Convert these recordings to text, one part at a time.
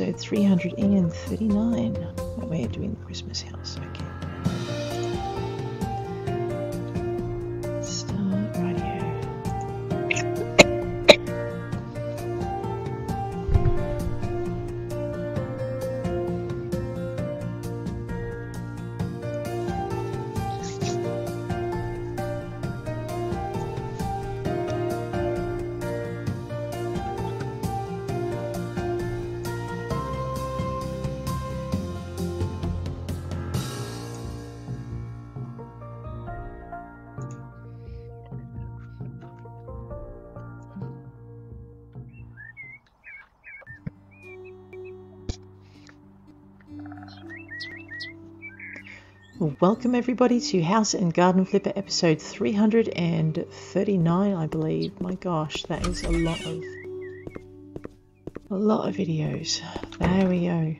episode 339. Oh, we're doing the Christmas Welcome everybody to House and Garden Flipper episode 339, I believe. My gosh, that is a lot of a lot of videos. There we go.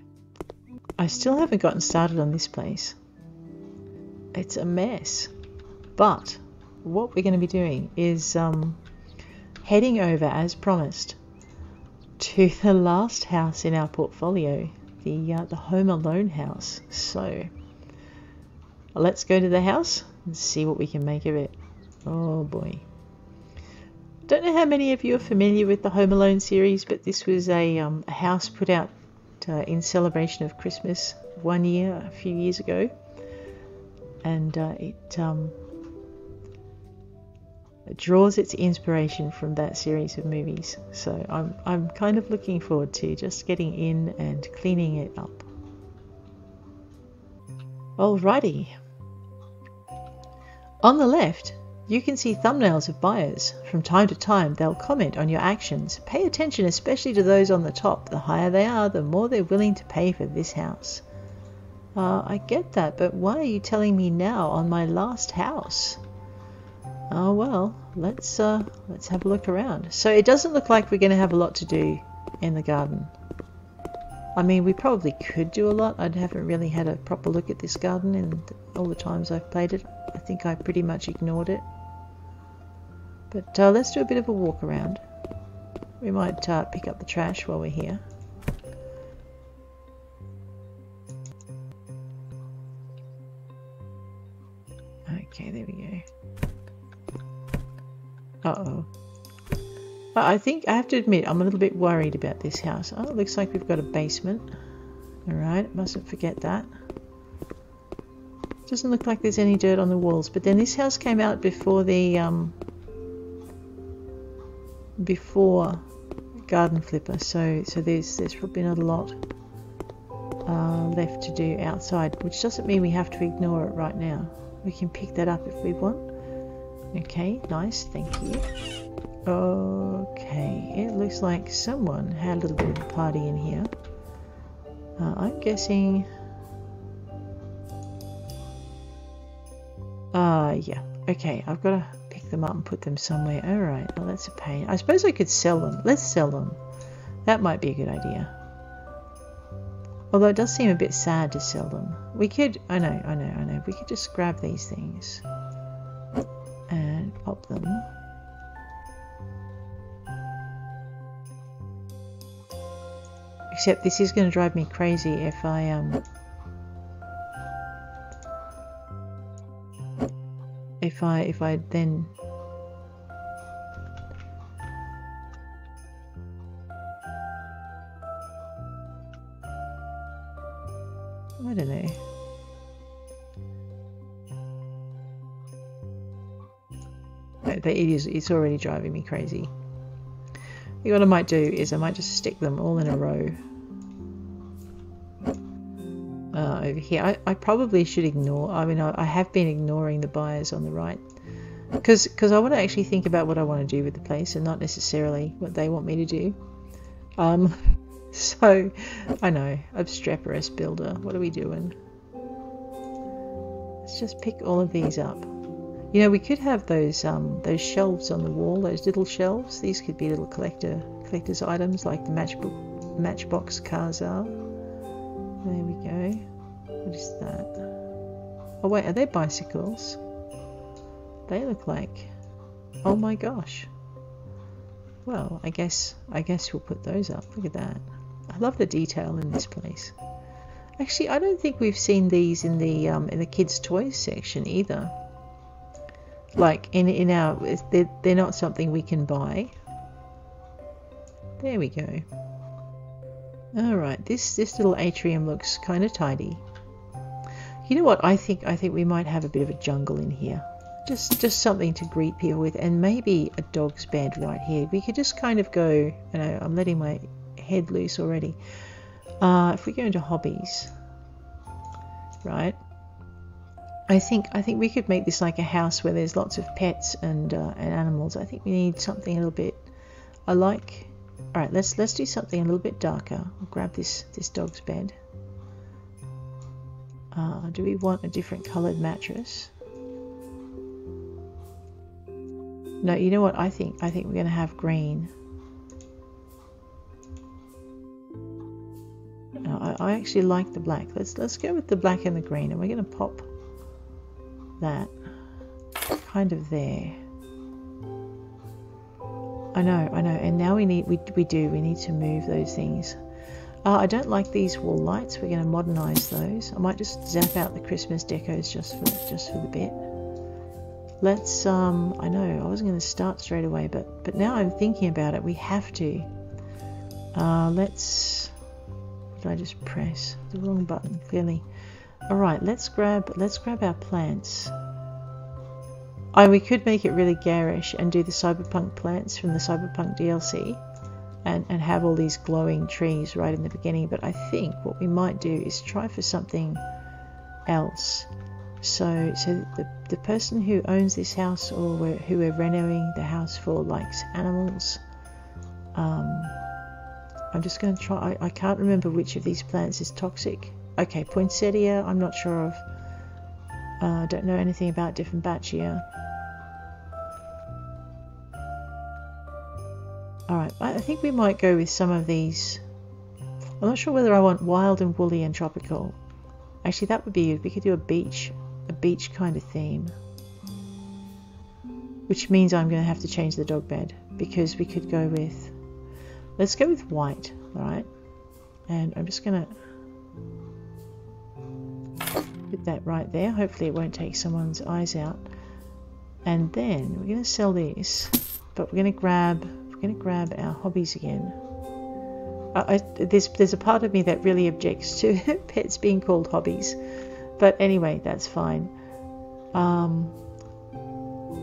I still haven't gotten started on this place. It's a mess. But what we're going to be doing is um, heading over as promised to the last house in our portfolio, the uh, the Home Alone house. So Let's go to the house and see what we can make of it. Oh boy. Don't know how many of you are familiar with the Home Alone series, but this was a, um, a house put out uh, in celebration of Christmas one year, a few years ago. And uh, it, um, it draws its inspiration from that series of movies. So I'm, I'm kind of looking forward to just getting in and cleaning it up. Alrighty. On the left, you can see thumbnails of buyers. From time to time, they'll comment on your actions. Pay attention especially to those on the top. The higher they are, the more they're willing to pay for this house. Uh, I get that, but why are you telling me now on my last house? Oh well, let's uh, let's have a look around. So it doesn't look like we're going to have a lot to do in the garden. I mean, we probably could do a lot. I haven't really had a proper look at this garden in all the times I've played it. I think I pretty much ignored it. But uh, let's do a bit of a walk around. We might uh, pick up the trash while we're here. Okay, there we go. Uh-oh. I think I have to admit I'm a little bit worried about this house. Oh, it looks like we've got a basement. Alright, mustn't forget that. Doesn't look like there's any dirt on the walls, but then this house came out before the um before Garden Flipper, so so there's there's probably not a lot uh, left to do outside, which doesn't mean we have to ignore it right now. We can pick that up if we want. Okay, nice, thank you. Okay, it looks like someone had a little bit of a party in here. Uh, I'm guessing... Uh, yeah. Okay, I've got to pick them up and put them somewhere. Alright, well that's a pain. I suppose I could sell them. Let's sell them. That might be a good idea. Although it does seem a bit sad to sell them. We could... I know, I know, I know. We could just grab these things. And pop them. Except this is going to drive me crazy if I um if I if I then I don't know. It is, it's already driving me crazy. What I might do is I might just stick them all in a row uh, over here. I, I, probably should ignore, I mean, I, I, have been ignoring the buyers on the right because I want to actually think about what I want to do with the place and not necessarily what they want me to do. Um, so, I know, obstreperous builder, what are we doing? Let's just pick all of these up. You know, we could have those um, those shelves on the wall, those little shelves. These could be little collector collector's items like the matchbook matchbox cars are. There we go. What is that? Oh wait, are they bicycles? They look like. Oh my gosh. Well, I guess I guess we'll put those up. Look at that. I love the detail in this place. Actually, I don't think we've seen these in the um, in the kids' toys section either. Like in in our, they're, they're not something we can buy. There we go. All right, this this little atrium looks kind of tidy. You know what? I think I think we might have a bit of a jungle in here. Just just something to greet people with, and maybe a dog's bed right here. We could just kind of go. You know, I'm letting my head loose already. Uh, if we go into hobbies, right? I think I think we could make this like a house where there's lots of pets and uh, and animals. I think we need something a little bit. I like. All right, let's let's do something a little bit darker. I'll grab this this dog's bed. Uh, do we want a different coloured mattress? No, you know what? I think I think we're going to have green. I, I actually like the black. Let's let's go with the black and the green, and we're going to pop that kind of there. I know, I know. And now we need we we do we need to move those things. Uh, I don't like these wall lights. We're going to modernise those. I might just zap out the Christmas decos just for just for the bit. Let's um. I know I wasn't going to start straight away, but but now I'm thinking about it. We have to. Uh, let's did I just press the wrong button? Clearly. All right, let's grab let's grab our plants. Oh, we could make it really garish and do the cyberpunk plants from the cyberpunk DLC and, and have all these glowing trees right in the beginning. But I think what we might do is try for something else. So, so the, the person who owns this house or who we're renovating the house for likes animals. Um, I'm just going to try. I, I can't remember which of these plants is toxic. Okay, poinsettia, I'm not sure of. Uh, I uh, don't know anything about Dieffenbachia. Alright, I think we might go with some of these. I'm not sure whether I want wild and woolly and tropical. Actually, that would be. We could do a beach, a beach kind of theme. Which means I'm going to have to change the dog bed because we could go with Let's go with white, alright? And I'm just going to that right there. Hopefully it won't take someone's eyes out. And then we're going to sell this, but we're going to grab we're going to grab our hobbies again. I, there's there's a part of me that really objects to pets being called hobbies, but anyway, that's fine. Um,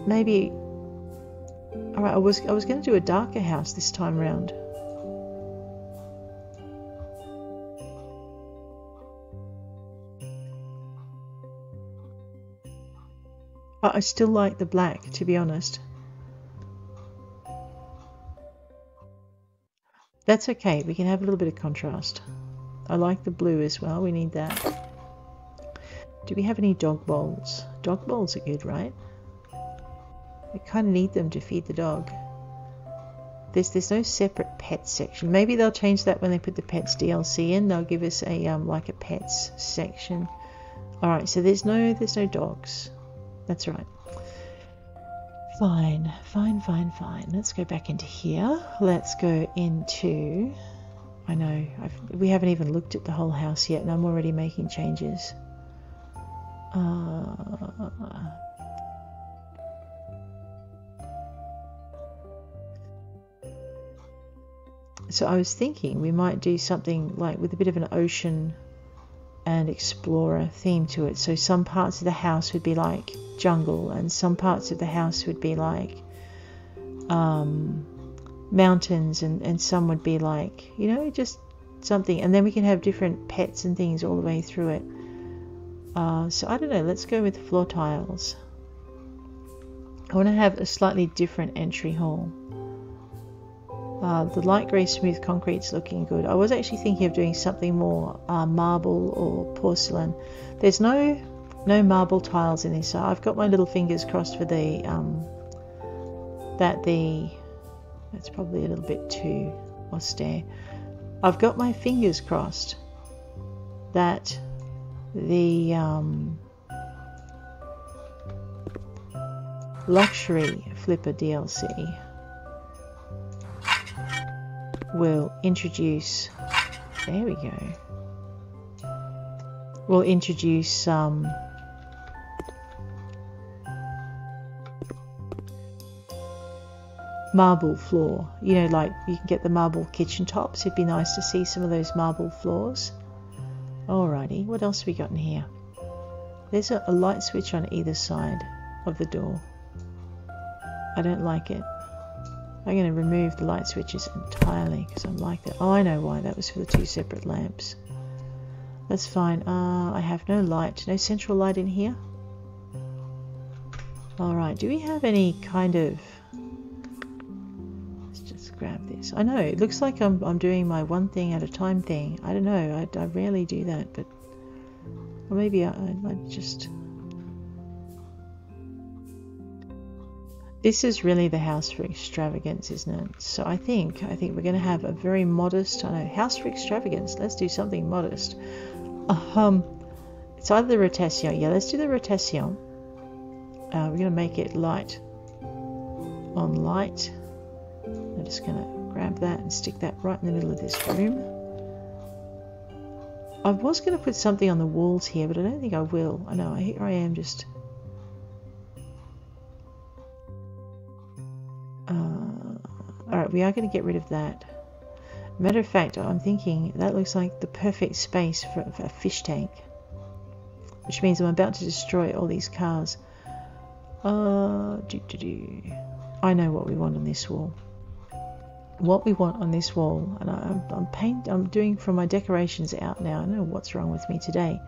maybe. All right, I was I was going to do a darker house this time around. But I still like the black, to be honest. That's okay, we can have a little bit of contrast. I like the blue as well, we need that. Do we have any dog bowls? Dog bowls are good, right? We kind of need them to feed the dog. There's there's no separate pets section. Maybe they'll change that when they put the pets DLC in. They'll give us a um like a pets section. All right, so there's no there's no dogs. That's right. Fine, fine, fine, fine. Let's go back into here. Let's go into. I know I've, we haven't even looked at the whole house yet, and I'm already making changes. Uh, so I was thinking we might do something like with a bit of an ocean and explorer theme to it. So some parts of the house would be like jungle, and some parts of the house would be like um, mountains, and, and some would be like, you know, just something. And then we can have different pets and things all the way through it. Uh, so I don't know, let's go with floor tiles. I want to have a slightly different entry hall. Uh, the light grey smooth concrete's looking good. I was actually thinking of doing something more uh, marble or porcelain. There's no no marble tiles in this, so I've got my little fingers crossed for the um, that the that's probably a little bit too austere. I've got my fingers crossed that the um, luxury flipper DLC will introduce There we go. We'll introduce some um, marble floor. You know, like you can get the marble kitchen tops. It'd be nice to see some of those marble floors. Alrighty, what else have we got in here? There's a, a light switch on either side of the door. I don't like it. I'm going to remove the light switches entirely because I'm like that. Oh, I know why. That was for the two separate lamps. That's fine. Uh, I have no light. No central light in here. Alright, do we have any kind of Let's just grab this. I know, it looks like I'm, I'm doing my one thing at a time thing. I don't know, I, I rarely do that, but... Or maybe I, I, I just... This is really the house for extravagance, isn't it? So I think, I think we're going to have a very modest, I know, house for extravagance. Let's do something modest. Um, it's either the rotation. Yeah, let's do the rotation. Uh, we're going to make it light on light I'm just going to grab that and stick that right in the middle of this room. I was going to put something on the walls here, but I don't think I will. I know, here I am just... Alright, we are going to get rid of that. Matter of fact, I'm thinking that looks like the perfect space for, for a fish tank. Which means I'm about to destroy all these cars. Uh, doo -doo -doo. I know what we want on this wall what we want on this wall and I, I'm paint I'm doing from my decorations out now I don't know what's wrong with me today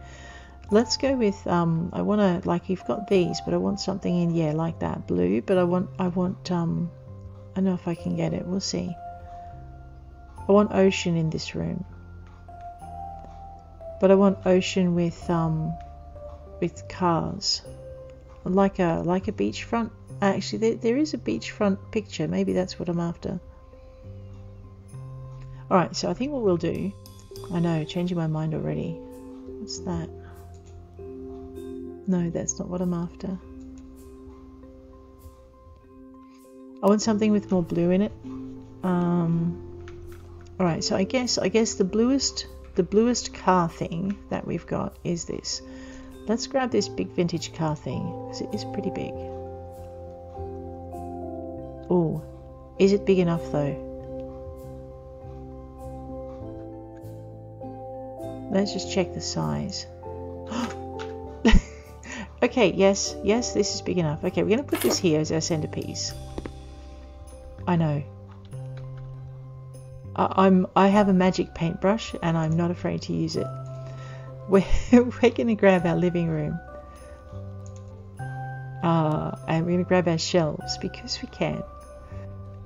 let's go with um, I want to like you've got these but I want something in yeah like that blue but I want I want um, I don't know if I can get it. We'll see. I want ocean in this room. But I want ocean with um, with cars. Like a like a beachfront. Actually there, there is a beachfront picture. Maybe that's what I'm after. Alright, so I think what we'll do... I know, changing my mind already. What's that? No, that's not what I'm after. I want something with more blue in it. Um, Alright, so I guess I guess the bluest the bluest car thing that we've got is this. Let's grab this big vintage car thing, because it is pretty big. Oh, is it big enough though? Let's just check the size. okay, yes, yes, this is big enough. Okay, we're going to put this here as our centerpiece. I know. I, I'm. I have a magic paintbrush and I'm not afraid to use it. We're, we're going to grab our living room. Uh, and we're going to grab our shelves because we can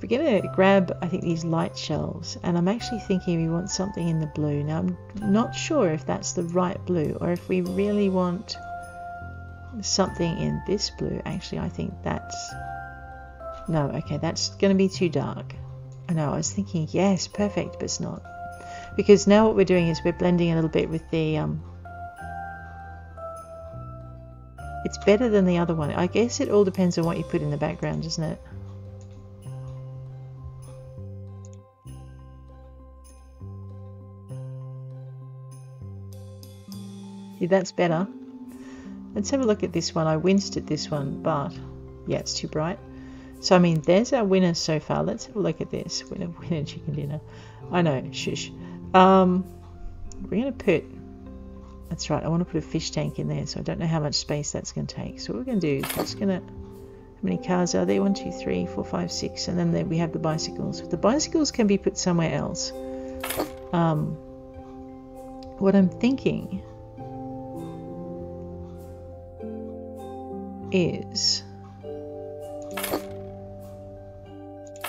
we're going to grab, I think, these light shelves, and I'm actually thinking we want something in the blue. Now, I'm not sure if that's the right blue, or if we really want something in this blue. Actually, I think that's... No, okay, that's going to be too dark. I know, I was thinking, yes, perfect, but it's not. Because now what we're doing is we're blending a little bit with the... Um, it's better than the other one. I guess it all depends on what you put in the background, doesn't it? Yeah, that's better. Let's have a look at this one. I winced at this one, but yeah, it's too bright. So, I mean, there's our winner so far. Let's have a look at this. Winner, winner, chicken dinner. I know, shush. Um, we're going to put, that's right, I want to put a fish tank in there, so I don't know how much space that's going to take. So what we're going to do just going to, how many cars are there? One, two, three, four, five, six, and then there we have the bicycles. The bicycles can be put somewhere else. Um, what I'm thinking is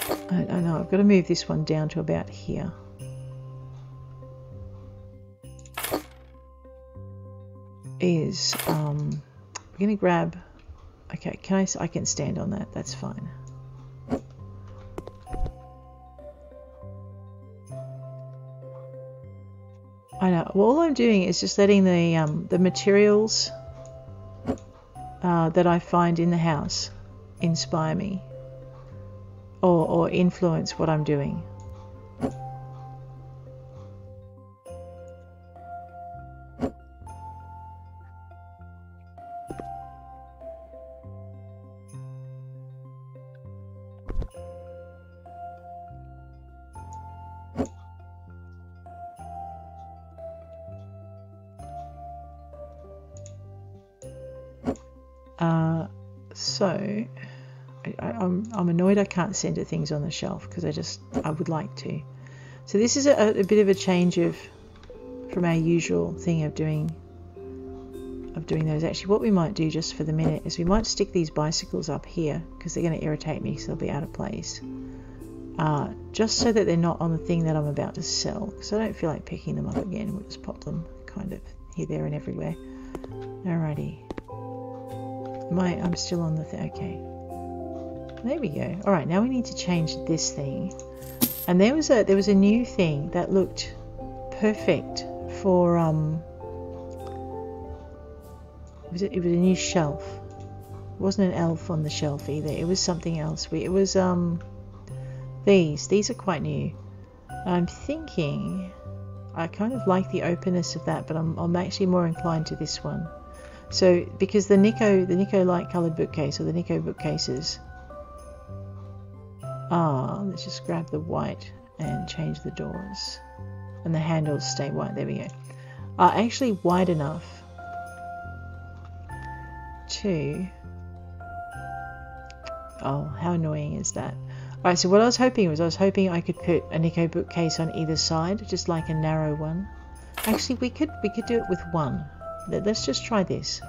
I don't know, I've got to move this one down to about here. Is um, we're going to grab. Okay, can I? I can stand on that. That's fine. I know. Well, all I'm doing is just letting the um, the materials uh, that I find in the house inspire me or, or influence what I'm doing. Uh, so I, I'm, I'm annoyed I can't center things on the shelf because I just I would like to. So this is a, a bit of a change of from our usual thing of doing of doing those. Actually, what we might do just for the minute is we might stick these bicycles up here because they're going to irritate me so they'll be out of place. Uh, just so that they're not on the thing that I'm about to sell because I don't feel like picking them up again. We'll just pop them kind of here, there, and everywhere. Alrighty. Am? I'm still on the thing. Okay. There we go. All right. Now we need to change this thing. And there was a there was a new thing that looked perfect for um it was, a, it was a new shelf it wasn't an elf on the shelf either it was something else it was um these these are quite new I'm thinking I kind of like the openness of that but I'm, I'm actually more inclined to this one so because the Nico the Nico light colored bookcase or the Nico bookcases ah let's just grab the white and change the doors and the handles stay white. There we go. Are actually wide enough to. Oh, how annoying is that? Alright, so what I was hoping was I was hoping I could put an eco bookcase on either side, just like a narrow one. Actually, we could we could do it with one. Let's just try this.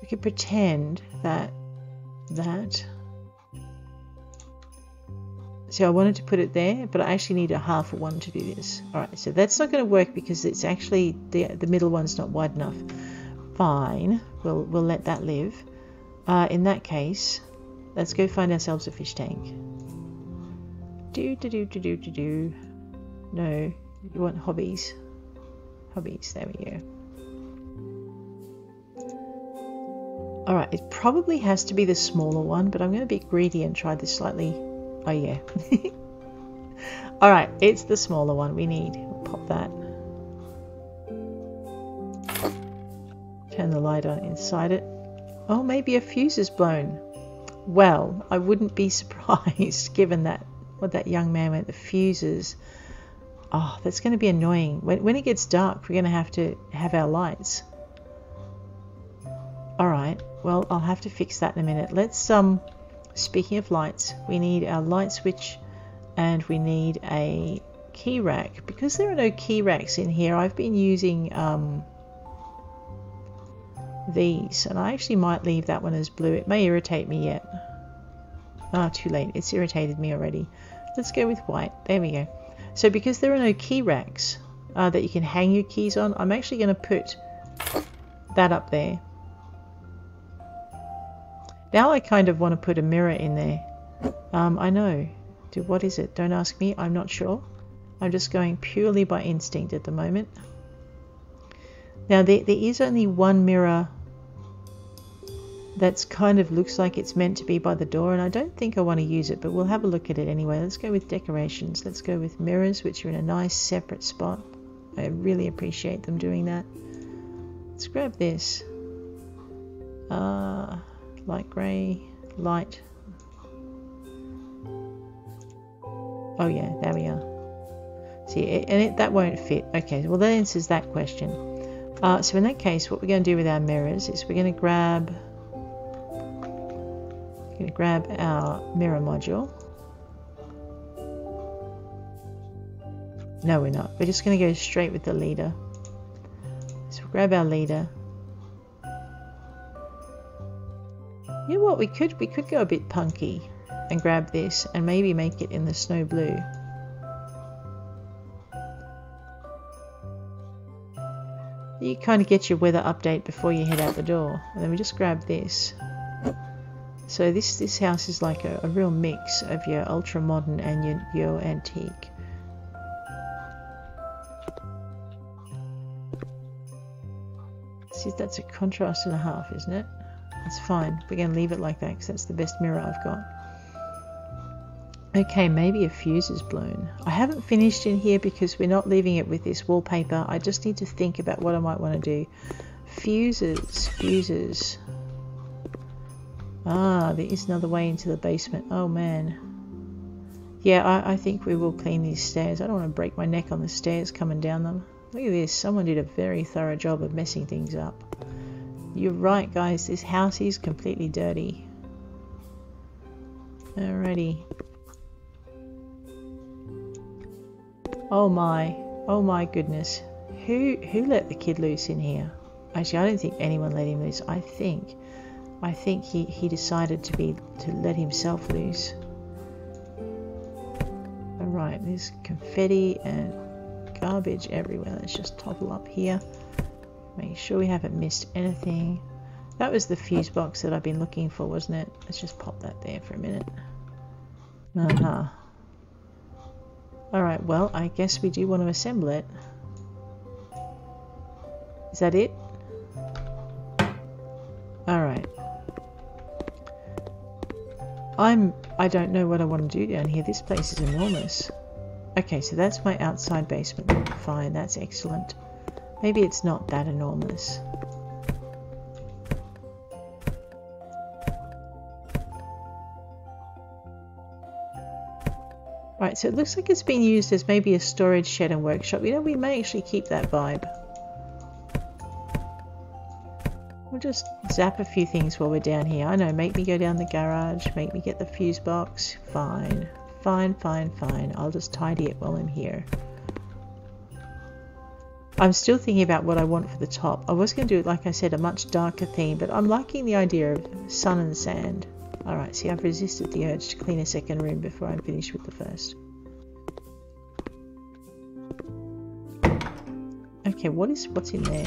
We could pretend that that so I wanted to put it there, but I actually need a half one to do this. Alright, so that's not going to work because it's actually, the, the middle one's not wide enough. Fine, we'll, we'll let that live. Uh, in that case, let's go find ourselves a fish tank. Do, do, do, do, do, do, do. No, you want hobbies. Hobbies, there we go. Alright, it probably has to be the smaller one, but I'm going to be greedy and try this slightly Oh yeah. Alright, it's the smaller one we need. We'll pop that. Turn the light on inside it. Oh, maybe a fuse is blown. Well, I wouldn't be surprised given that what that young man went, the fuses. Oh, that's going to be annoying. When, when it gets dark, we're going to have to have our lights. Alright, well, I'll have to fix that in a minute. Let's, um, Speaking of lights, we need our light switch and we need a key rack. Because there are no key racks in here, I've been using um, these and I actually might leave that one as blue. It may irritate me yet. Ah, too late. It's irritated me already. Let's go with white. There we go. So because there are no key racks uh, that you can hang your keys on, I'm actually going to put that up there now I kind of want to put a mirror in there. Um, I know. Dude, what is it? Don't ask me. I'm not sure. I'm just going purely by instinct at the moment. Now there, there is only one mirror that's kind of looks like it's meant to be by the door and I don't think I want to use it but we'll have a look at it anyway. Let's go with decorations. Let's go with mirrors which are in a nice separate spot. I really appreciate them doing that. Let's grab this. Uh, light grey, light. Oh yeah, there we are. See, and it, that won't fit. Okay, well that answers that question. Uh, so in that case, what we're going to do with our mirrors is we're going to grab, going to grab our mirror module. No, we're not. We're just going to go straight with the leader. So we'll grab our leader. You know what? We could we could go a bit punky and grab this and maybe make it in the snow blue. You kind of get your weather update before you head out the door. And then we just grab this. So this this house is like a, a real mix of your ultra modern and your, your antique. See, that's a contrast and a half, isn't it? It's fine. We're going to leave it like that because that's the best mirror I've got. Okay, maybe a fuse is blown. I haven't finished in here because we're not leaving it with this wallpaper. I just need to think about what I might want to do. Fuses, fuses. Ah, there is another way into the basement. Oh man. Yeah, I, I think we will clean these stairs. I don't want to break my neck on the stairs coming down them. Look at this. Someone did a very thorough job of messing things up. You're right, guys. This house is completely dirty. Alrighty. Oh my. Oh my goodness. Who who let the kid loose in here? Actually, I don't think anyone let him loose. I think I think he, he decided to be to let himself loose. Alright, there's confetti and garbage everywhere. Let's just topple up here. Make sure we haven't missed anything. That was the fuse box that I've been looking for, wasn't it? Let's just pop that there for a minute. Uh-huh. Alright, well, I guess we do want to assemble it. Is that it? Alright. I'm... I don't know what I want to do down here. This place is enormous. Okay, so that's my outside basement. Fine, that's excellent. Maybe it's not that enormous. Right, so it looks like it's been used as maybe a storage shed and workshop. You know, we may actually keep that vibe. We'll just zap a few things while we're down here. I know, make me go down the garage, make me get the fuse box. Fine, fine, fine, fine. I'll just tidy it while I'm here. I'm still thinking about what I want for the top. I was going to do, it like I said, a much darker theme, but I'm liking the idea of sun and sand. Alright, see I've resisted the urge to clean a second room before I'm finished with the first. Okay, what is what's in there?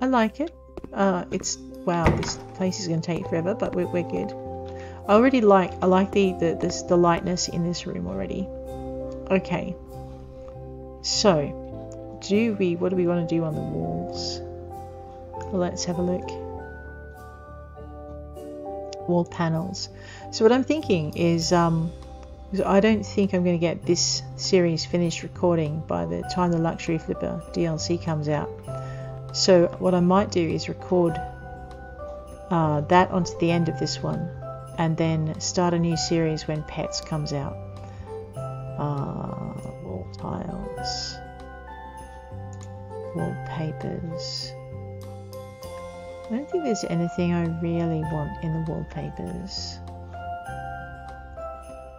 I like it. Uh, it's wow, this place is going to take forever, but we're, we're good. I already like I like the the this, the lightness in this room already. Okay. So, do we what do we want to do on the walls? Let's have a look. Wall panels. So what I'm thinking is, um, I don't think I'm going to get this series finished recording by the time the Luxury Flipper DLC comes out. So what I might do is record uh, that onto the end of this one and then start a new series when Pets comes out. Uh, wall tiles, wallpapers. I don't think there's anything I really want in the wallpapers.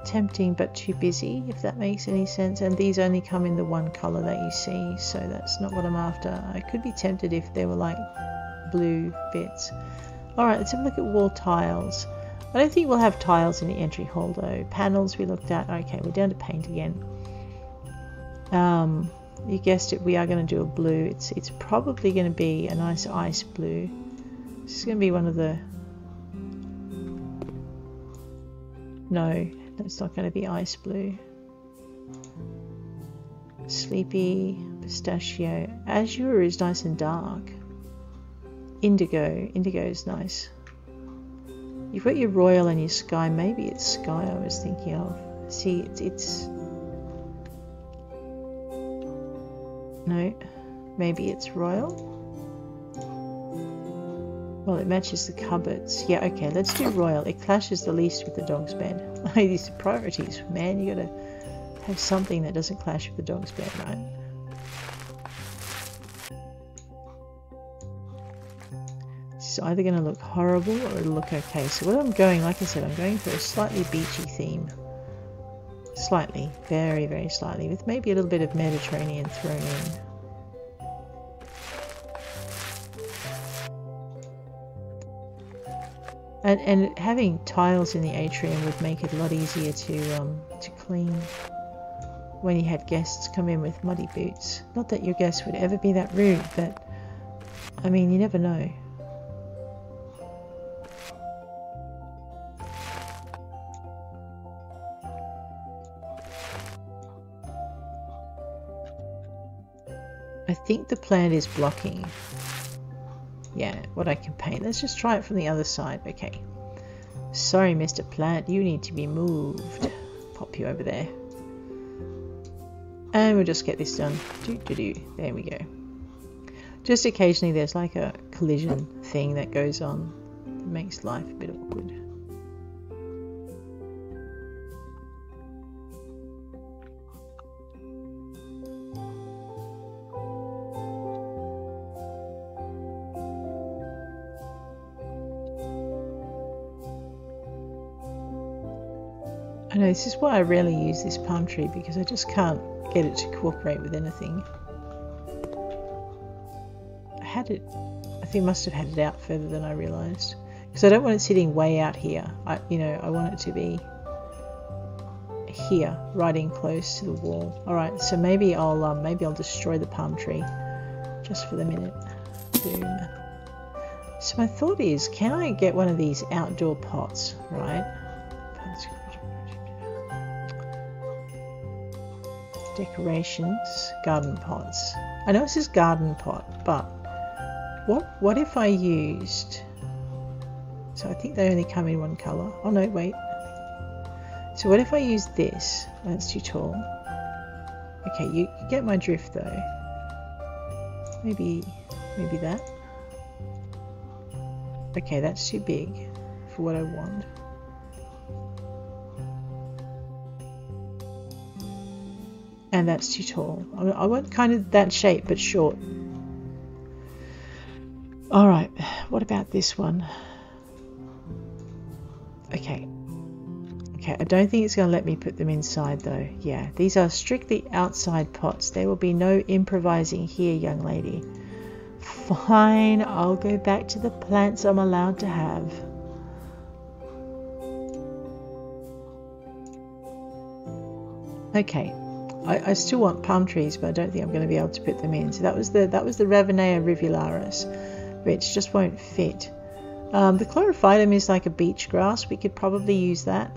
Tempting but too busy, if that makes any sense. And these only come in the one colour that you see, so that's not what I'm after. I could be tempted if there were like blue bits. Alright, let's have a look at wall tiles. I don't think we'll have tiles in the entry hall though. Panels we looked at. Okay, we're down to paint again. Um, you guessed it, we are going to do a blue. It's, it's probably going to be a nice ice blue. This is going to be one of the... No, that's not going to be ice blue. Sleepy, pistachio. Azure is nice and dark. Indigo. Indigo is nice. You've got your royal and your sky. Maybe it's sky I was thinking of. See, it's... it's... No. Maybe it's royal? Well, it matches the cupboards. Yeah, okay, let's do royal. It clashes the least with the dog's bed. These are priorities, man. You gotta have something that doesn't clash with the dog's bed, right? Either going to look horrible or it'll look okay. So what I'm going, like I said, I'm going for a slightly beachy theme. Slightly, very, very slightly, with maybe a little bit of Mediterranean thrown in. And, and having tiles in the atrium would make it a lot easier to um, to clean when you had guests come in with muddy boots. Not that your guests would ever be that rude, but I mean, you never know. I think the plant is blocking yeah, what I can paint. Let's just try it from the other side. Okay. Sorry, Mr. Plant, you need to be moved. Pop you over there. And we'll just get this done. Do, do, do. There we go. Just occasionally there's like a collision thing that goes on. That makes life a bit awkward. Know this is why I rarely use this palm tree because I just can't get it to cooperate with anything. I had it, I think I must have had it out further than I realised because I don't want it sitting way out here. I, you know, I want it to be here, right in close to the wall. All right, so maybe I'll um, maybe I'll destroy the palm tree just for the minute. Boom. So my thought is, can I get one of these outdoor pots, right? Decorations, garden pots. I know this is garden pot, but what what if I used? So I think they only come in one color. Oh no, wait. So what if I use this? That's too tall. Okay, you, you get my drift though. Maybe, maybe that. Okay, that's too big for what I want. And that's too tall. I, want kind of that shape, but short. Alright, what about this one? Okay. Okay, I don't think it's going to let me put them inside though. Yeah, these are strictly outside pots. There will be no improvising here, young lady. Fine, I'll go back to the plants I'm allowed to have. Okay, I, I, still want palm trees, but I don't think I'm going to be able to put them in. So that was the that was the Ravenea rivularis, which just won't fit. Um, the chlorophytum is like a beach grass. We could probably use that.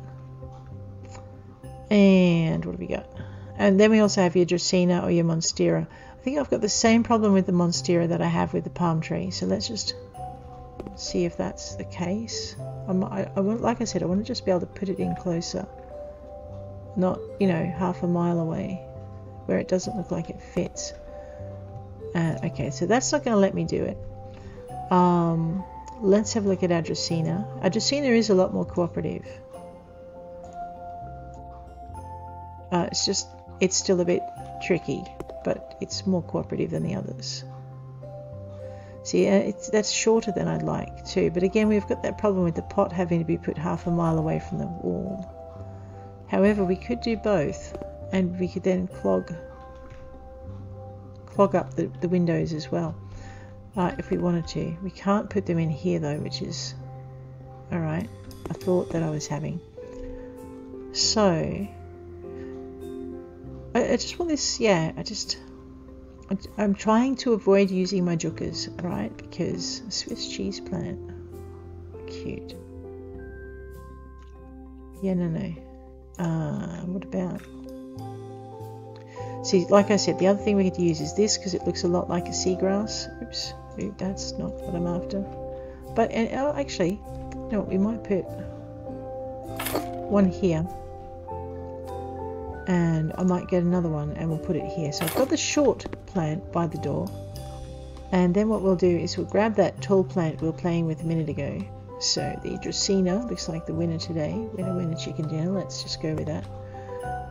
And what have we got? And then we also have your Dracaena or your Monstera. I think I've got the same problem with the Monstera that I have with the palm tree. So let's just see if that's the case. I, I like I said, I want to just be able to put it in closer. Not, you know, half a mile away where it doesn't look like it fits. Uh, okay, so that's not going to let me do it. Um, let's have a look at a Dracaena. Adracaena is a lot more cooperative. Uh, it's just, it's still a bit tricky but it's more cooperative than the others. See, uh, it's, that's shorter than I'd like too, but again we've got that problem with the pot having to be put half a mile away from the wall. However, we could do both, and we could then clog clog up the, the windows as well, uh, if we wanted to. We can't put them in here though, which is alright, a thought that I was having. So, I, I just want this, yeah, I just, I, am trying to avoid using my jokers, right? Because Swiss cheese plant, cute. Yeah, no, no. Uh, what about? See, like I said, the other thing we could use is this because it looks a lot like a seagrass. Oops, that's not what I'm after. But and, oh, actually, no, we might put one here and I might get another one and we'll put it here. So I've got the short plant by the door and then what we'll do is we'll grab that tall plant we were playing with a minute ago. So the Dracaena looks like the winner today. Winner, winner, chicken dinner. Let's just go with that.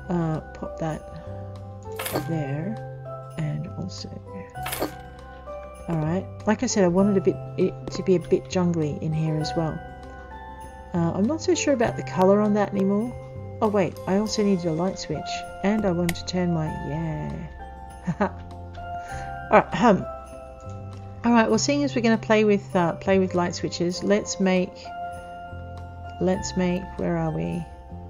Uh, pop that there and also Alright, like I said, I wanted a bit it to be a bit jungly in here as well. Uh, I'm not so sure about the colour on that anymore. Oh wait, I also needed a light switch. And I wanted to turn my... yeah. Alright, um... Alright, well seeing as we're going to play with uh, play with light switches, let's make... Let's make... Where are we?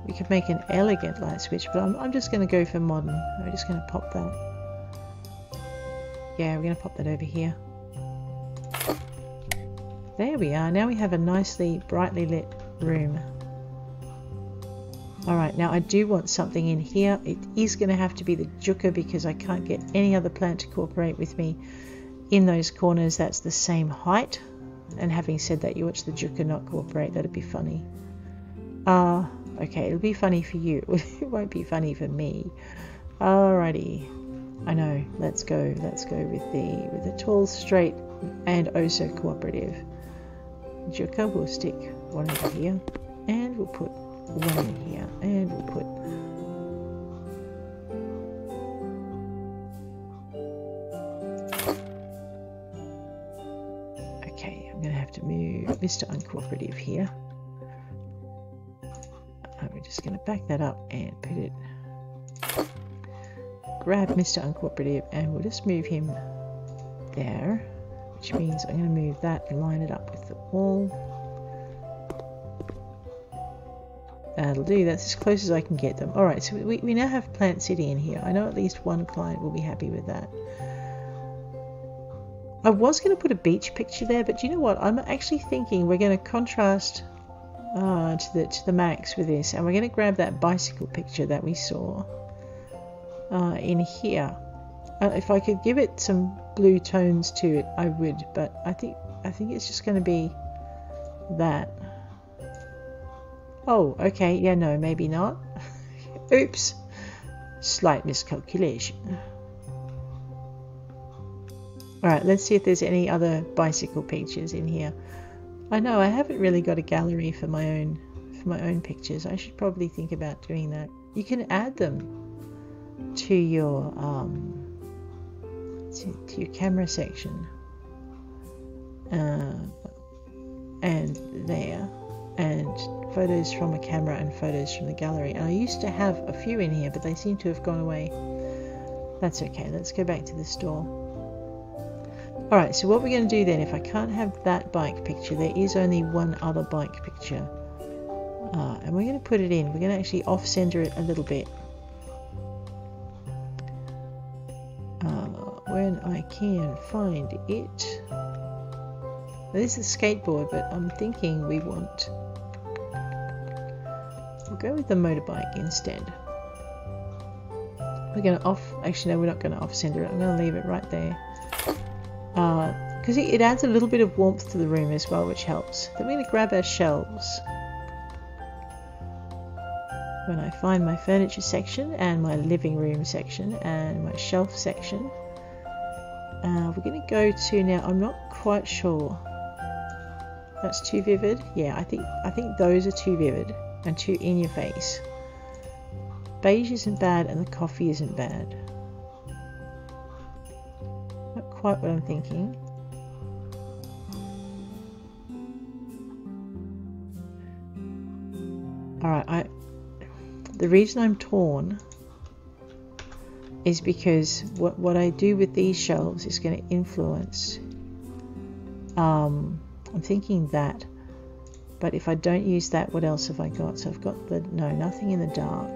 We could make an elegant light switch, but I'm, I'm just going to go for modern. I'm just going to pop that. Yeah, we're going to pop that over here. There we are. Now we have a nicely brightly lit room. Alright, now I do want something in here. It is going to have to be the yucca because I can't get any other plant to cooperate with me in those corners that's the same height. And having said that, you watch the yucca not cooperate, that'd be funny. Uh, okay, it'll be funny for you. it won't be funny for me. Alrighty. I know, let's go. Let's go with the with the tall, straight, and oh so cooperative. Yucca, we'll stick one over here. And we'll put one in here and we'll put move Mr. Uncooperative here I'm we're just going to back that up and put it grab Mr. Uncooperative and we'll just move him there which means I'm going to move that and line it up with the wall that'll do that's as close as I can get them alright so we, we now have Plant City in here I know at least one client will be happy with that I was going to put a beach picture there but you know what? I'm actually thinking we're going to contrast uh, to the to the max with this and we're going to grab that bicycle picture that we saw uh, in here. Uh, if I could give it some blue tones to it I would but I think I think it's just going to be that. Oh okay. Yeah no maybe not. Oops. Slight miscalculation alright let's see if there's any other bicycle pictures in here. I know I haven't really got a gallery for my own for my own pictures. I should probably think about doing that. You can add them to your um, to, your camera section. Uh, and there. And photos from a camera and photos from the gallery. And I used to have a few in here but they seem to have gone away. That's okay. Let's go back to the store Alright, so what we're going to do then, if I can't have that bike picture, there is only one other bike picture. Uh, and we're going to put it in. We're going to actually off-center it a little bit. Uh, when I can find it. This is a skateboard, but I'm thinking we want... We'll go with the motorbike instead. We're going to off... Actually, no, we're not going to off-center it. I'm going to leave it right there because uh, it adds a little bit of warmth to the room as well, which helps. Then we're going to grab our shelves. When I find my furniture section and my living room section and my shelf section, uh, we're going to go to now. I'm not quite sure. That's too vivid. Yeah, I think I think those are too vivid and too in your face. Beige isn't bad and the coffee isn't bad quite what I'm thinking. Alright, I the reason I'm torn is because what, what I do with these shelves is going to influence um, I'm thinking that but if I don't use that what else have I got? So I've got the no nothing in the dark.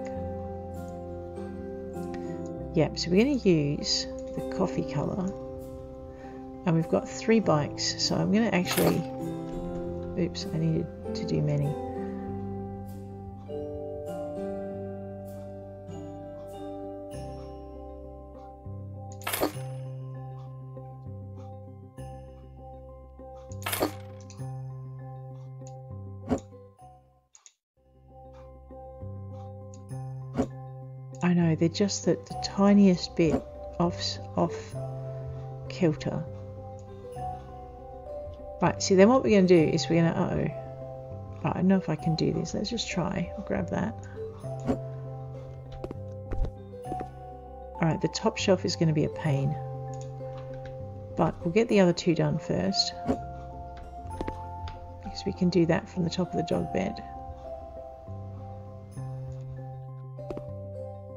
Yep so we're going to use the coffee color and we've got three bikes so I'm going to actually oops I needed to do many. I know they're just the, the tiniest bit off off kilter Right, see then what we're going to do is we're going to, uh oh. Right, I don't know if I can do this. Let's just try. I'll grab that. Alright, the top shelf is going to be a pain. But we'll get the other two done first. Because we can do that from the top of the dog bed.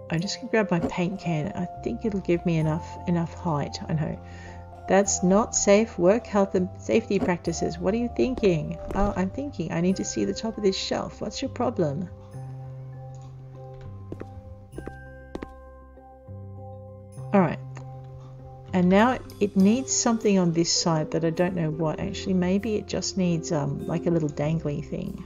I'm just going to grab my paint can. I think it'll give me enough enough height. I know. That's not safe work health and safety practices. What are you thinking? Oh, I'm thinking I need to see the top of this shelf. What's your problem? Alright. And now it, it, needs something on this side that I don't know what. Actually, maybe it just needs um, like a little dangly thing.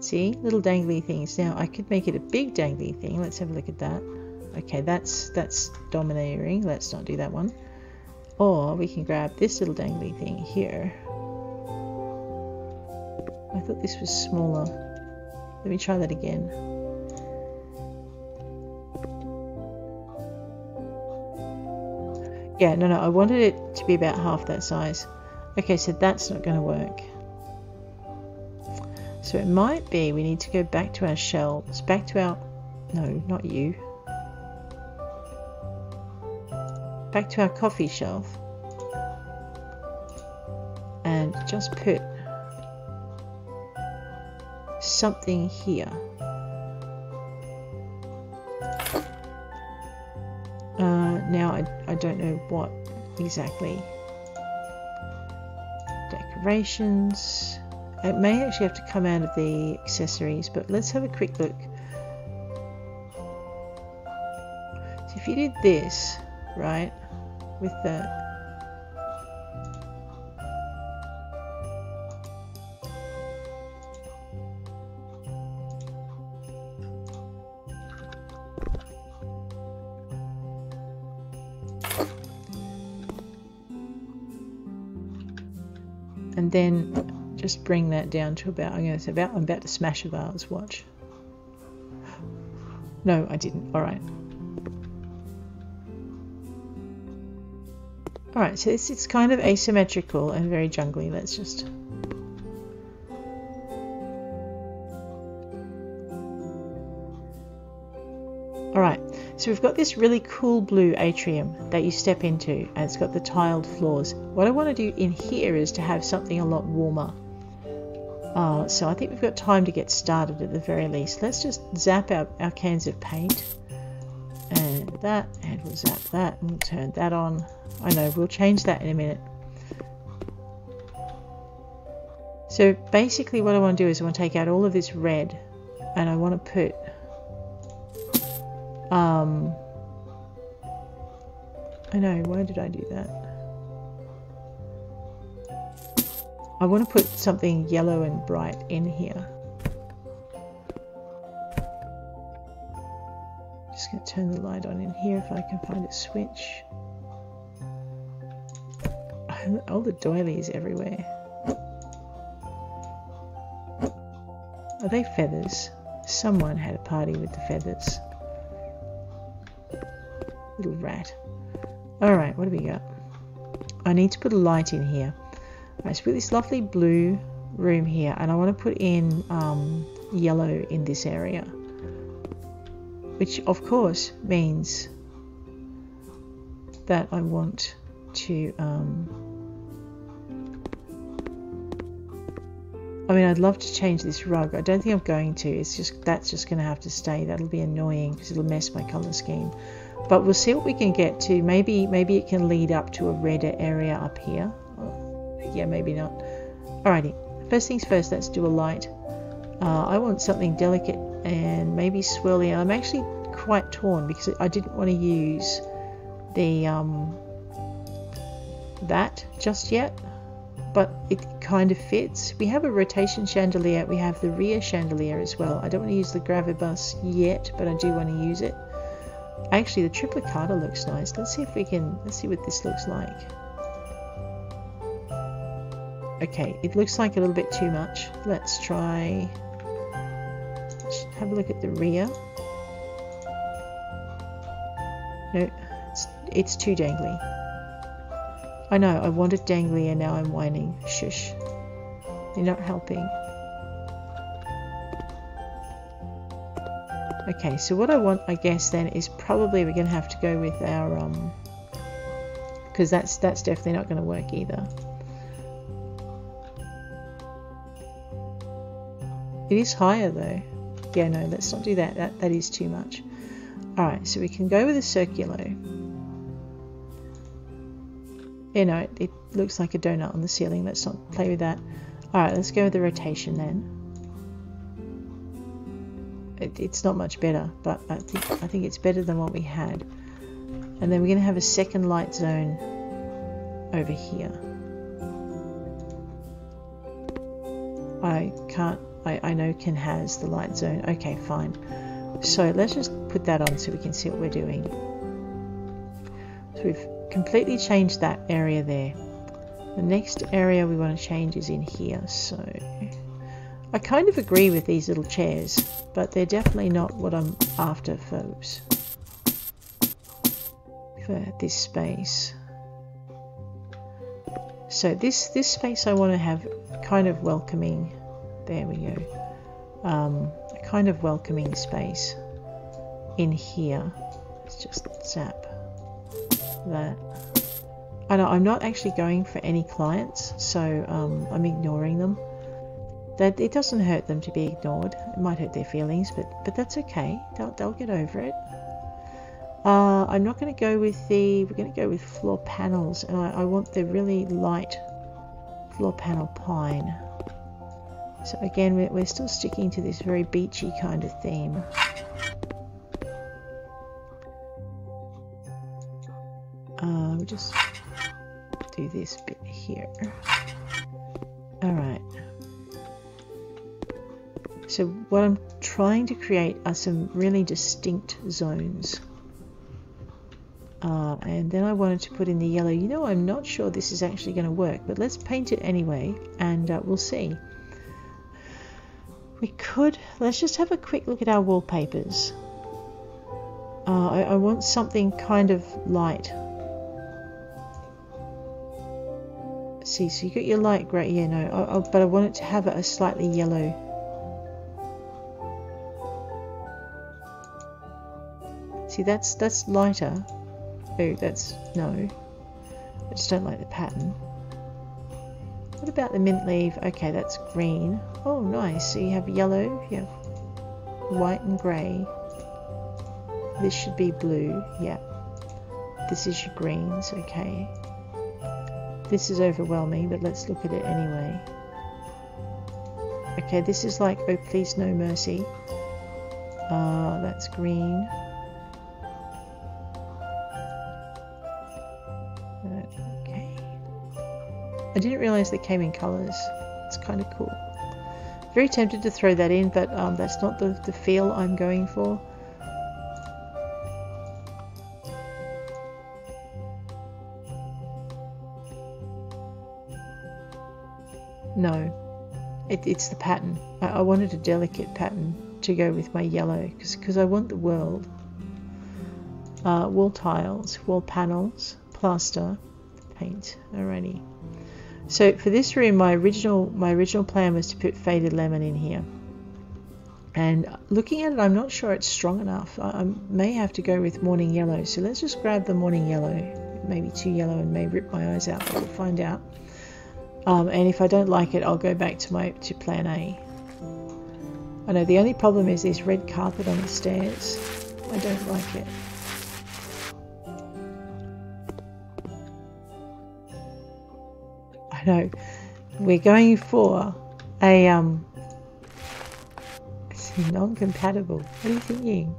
See? Little dangly things. Now, I could make it a big dangly thing. Let's have a look at that. Okay, that's that's domineering. Let's not do that one. Or we can grab this little dangly thing here. I thought this was smaller. Let me try that again. Yeah, no, no, I wanted it to be about half that size. Okay, so that's not going to work. So it might be we need to go back to our shelves, back to our... No, not you. Back to our coffee shelf and just put something here. Uh, now I, I don't know what exactly. Decorations. It may actually have to come out of the accessories, but let's have a quick look. So if you did this, right, with the and then just bring that down to about I'm going to say about I'm about to smash a vase watch. No I didn't all right all right so it's, it's kind of asymmetrical and very jungly let's just all right so we've got this really cool blue atrium that you step into and it's got the tiled floors. What I want to do in here is to have something a lot warmer. Uh, so I think we've got time to get started at the very least. Let's just zap our, our cans of paint and that and we'll zap that and we'll turn that on. I know, we'll change that in a minute. So basically what I want to do is I want to take out all of this red and I want to put um, I know, why did I do that? I want to put something yellow and bright in here. Just going to turn the light on in here if I can find a switch. All the doilies everywhere. Are they feathers? Someone had a party with the feathers. Little rat. Alright, what do we got? I need to put a light in here. So put this lovely blue room here and I want to put in um, yellow in this area. Which of course means that I want to um, I mean, I'd love to change this rug. I don't think I'm going to. It's just that's just going to have to stay. That'll be annoying because it'll mess my color scheme. But we'll see what we can get to. Maybe maybe it can lead up to a redder area up here. Oh, yeah, maybe not. Alrighty. First things first, let's do a light. Uh, I want something delicate and maybe swirly. I'm actually quite torn because I didn't want to use the um, that just yet, but it kind of fits. We have a rotation chandelier. We have the rear chandelier as well. I don't want to use the gravibus yet, but I do want to use it. Actually, the triplicata looks nice. Let's see if we can, let's see what this looks like. Okay, it looks like a little bit too much. Let's try, let's have a look at the rear. No, it's, it's too dangly. I know, I wanted dangly and now I'm whining. Shush. You're not helping. Okay, so what I want, I guess, then is probably we're going to have to go with our, um, because that's that's definitely not going to work either. It is higher though. Yeah, no, let's not do that. That that is too much. All right, so we can go with a circular. You know, it, looks like a donut on the ceiling. Let's not play with that. All right, let's go with the rotation then it, it's not much better, but I think I think it's better than what we had. And then we're going to have a second light zone over here. I can't, I, I know Ken has the light zone. Okay, fine. So let's just put that on so we can see what we're doing. So we've completely changed that area there. The next area we want to change is in here. So I kind of agree with these little chairs, but they're definitely not what I'm after for, for this space. So this, this space I want to have kind of welcoming, there we go, um, a kind of welcoming space in here. Let's just zap that. I know I'm not actually going for any clients, so um, I'm ignoring them. That it doesn't hurt them to be ignored. It might hurt their feelings, but but that's okay. They'll they'll get over it. Uh, I'm not going to go with the. We're going to go with floor panels, and I, I want the really light floor panel pine. So again, we're, we're still sticking to this very beachy kind of theme. Uh, we'll just do this bit here. Alright. So what I'm trying to create are some really distinct zones. Uh, and then I wanted to put in the yellow. You know, I'm not sure this is actually going to work, but let's paint it anyway, and uh, we'll see. We could, let's just have a quick look at our wallpapers. Uh, I, I want something kind of light. See, so you got your light grey, yeah, no, I, I, but I want it to have a slightly yellow. See, that's that's lighter. Oh, that's no. I just don't like the pattern. What about the mint leaf? Okay, that's green. Oh, nice. So you have yellow, you have white and grey. This should be blue, yeah. This is your greens, okay. This is overwhelming, but let's look at it anyway. Okay, this is like Oh Please No Mercy. Uh, that's green. Okay. I didn't realise they came in colours. It's kind of cool. Very tempted to throw that in, but um, that's not the, the feel I'm going for. No, it, it's the pattern. I, I, wanted a delicate pattern to go with my yellow because I want the world. Uh, wall tiles, wall panels, plaster, paint. Alrighty. So for this room, my original my original plan was to put faded lemon in here. And looking at it, I'm not sure it's strong enough. I, I may have to go with morning yellow. So let's just grab the morning yellow. Maybe too yellow and may rip my eyes out, but we'll find out. Um, and if I don't like it, I'll go back to my to plan A. I know the only problem is this red carpet on the stairs. I don't like it. I know. We're going for a um non-compatible. What are you thinking?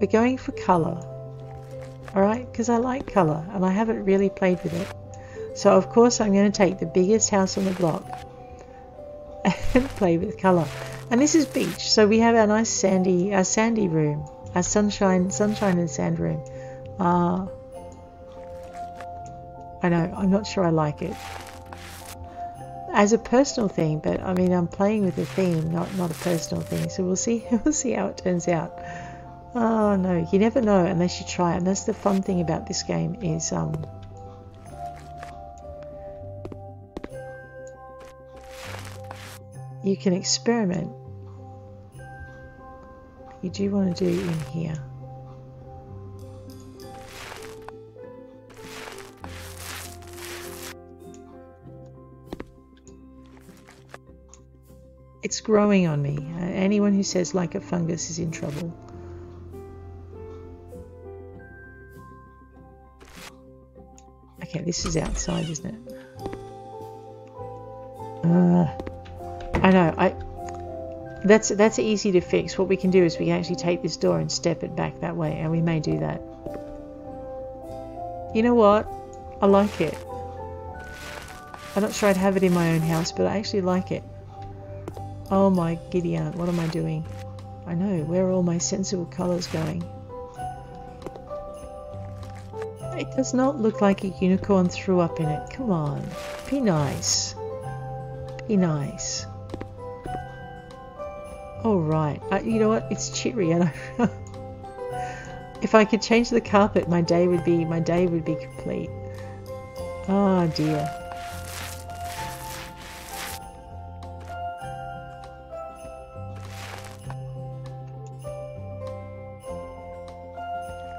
We're going for colour. Alright? Because I like colour and I haven't really played with it. So of course I'm going to take the biggest house on the block and play with colour. And this is beach, so we have our nice sandy, our sandy room, our sunshine, sunshine and sand room. Uh, I know, I'm not sure I like it. As a personal thing, but I mean, I'm playing with a theme, not not a personal thing. So we'll see, we'll see how it turns out. Oh no, you never know unless you try. And that's the fun thing about this game is um, you can experiment. You do want to do in here. It's growing on me. Anyone who says like a fungus is in trouble. Okay, this is outside, isn't it? Uh, I know. I that's that's easy to fix. What we can do is we can actually take this door and step it back that way, and we may do that. You know what? I like it. I'm not sure I'd have it in my own house, but I actually like it. Oh my giddy aunt, what am I doing? I know, where are all my sensible colours going? It does not look like a unicorn threw up in it. Come on, be nice. Be nice. Right, uh, you know what? It's cheery, and I, if I could change the carpet, my day would be my day would be complete. Oh dear.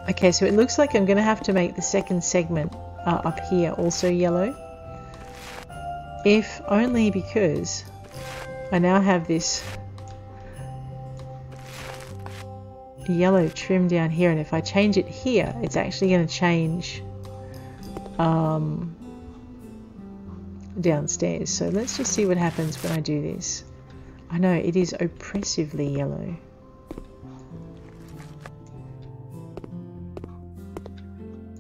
Okay, so it looks like I'm going to have to make the second segment uh, up here also yellow. If only because I now have this yellow trim down here and if I change it here it's actually going to change um, downstairs so let's just see what happens when I do this I know it is oppressively yellow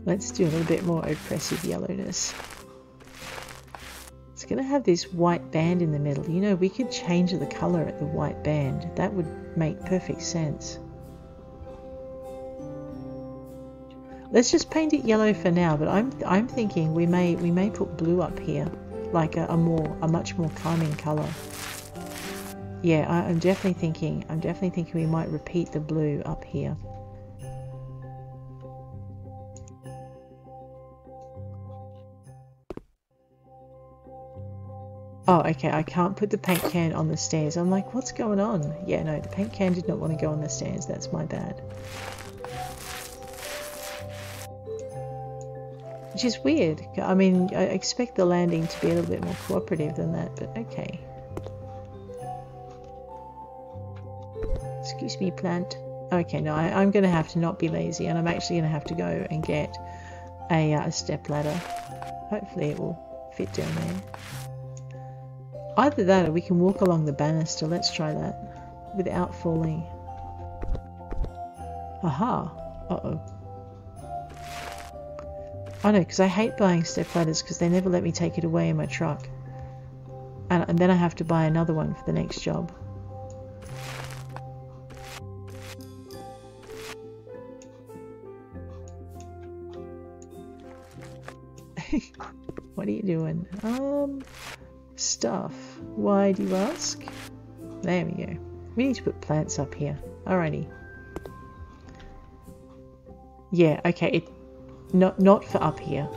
let's do a little bit more oppressive yellowness it's going to have this white band in the middle. You know, we could change the color at the white band. That would make perfect sense. Let's just paint it yellow for now, but I'm I'm thinking we may we may put blue up here, like a, a more a much more calming color. Yeah, I, I'm definitely thinking I'm definitely thinking we might repeat the blue up here. Oh, okay, I can't put the paint can on the stairs. I'm like, what's going on? Yeah, no, the paint can did not want to go on the stairs. That's my bad. Which is weird. I mean, I expect the landing to be a little bit more cooperative than that, but okay. Excuse me, plant. Okay, no, I, am going to have to not be lazy, and I'm actually going to have to go and get a, uh, step ladder. Hopefully it will fit down there. Either that or we can walk along the banister. Let's try that. Without falling. Aha. Uh-oh. I know, because I hate buying step ladders because they never let me take it away in my truck. And, and then I have to buy another one for the next job. what are you doing? Um stuff. Why do you ask? There we go. We need to put plants up here. Alrighty. Yeah, okay. It not not for up here.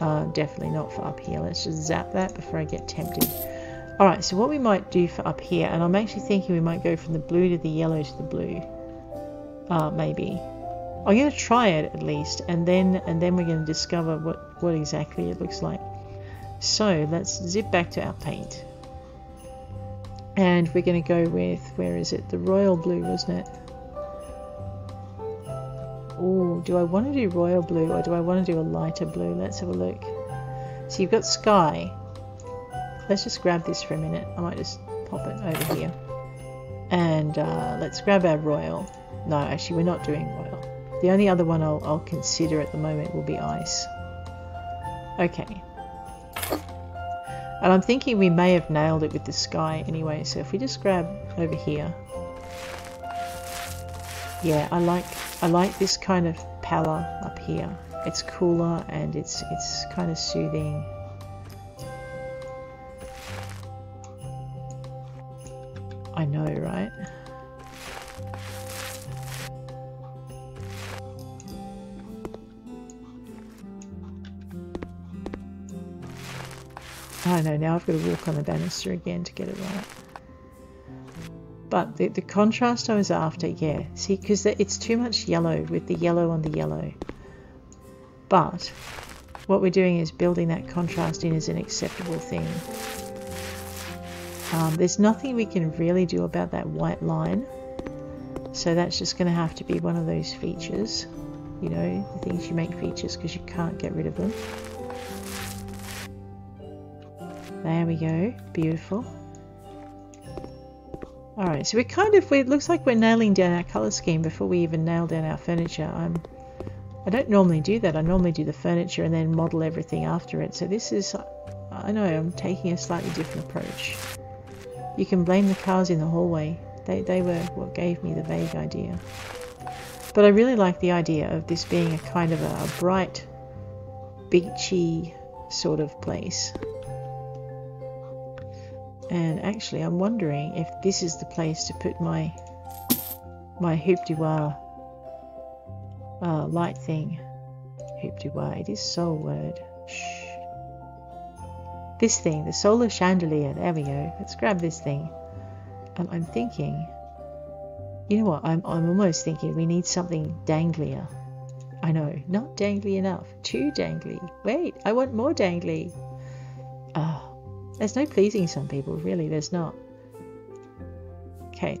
Uh, definitely not for up here. Let's just zap that before I get tempted. Alright, so what we might do for up here, and I'm actually thinking we might go from the blue to the yellow to the blue. Uh, maybe. I'm going to try it at least, and then and then we're going to discover what, what exactly it looks like. So let's zip back to our paint. And we're going to go with, where is it? The royal blue, wasn't it? Oh, do I want to do royal blue or do I want to do a lighter blue? Let's have a look. So you've got sky. Let's just grab this for a minute. I might just pop it over here. And uh, let's grab our royal. No, actually we're not doing royal. The only other one I'll, I'll consider at the moment will be ice. Okay, and I'm thinking we may have nailed it with the sky anyway, so if we just grab over here. Yeah, I like I like this kind of pallor up here. It's cooler and it's it's kind of soothing. I know, right? I know, now I've got to walk on the banister again to get it right. But the, the contrast I was after, yeah. See, because it's too much yellow with the yellow on the yellow. But what we're doing is building that contrast in as an acceptable thing. Um, there's nothing we can really do about that white line. So that's just going to have to be one of those features. You know, the things you make features because you can't get rid of them. There we go. Beautiful. Alright, so we kind of, it looks like we're nailing down our colour scheme before we even nail down our furniture. I'm, I don't normally do that. I normally do the furniture and then model everything after it. So this is, I know, I'm taking a slightly different approach. You can blame the cars in the hallway. They, they were what gave me the vague idea. But I really like the idea of this being a kind of a, a bright, beachy sort of place. And actually, I'm wondering if this is the place to put my my hoop de uh, light thing. Hoop de it is soul word. Shh. This thing, the solar chandelier. There we go. Let's grab this thing. Um, I'm thinking. You know what? I'm I'm almost thinking we need something danglier. I know, not dangly enough. Too dangly. Wait, I want more dangly. Ah. There's no pleasing some people, really, there's not. Okay.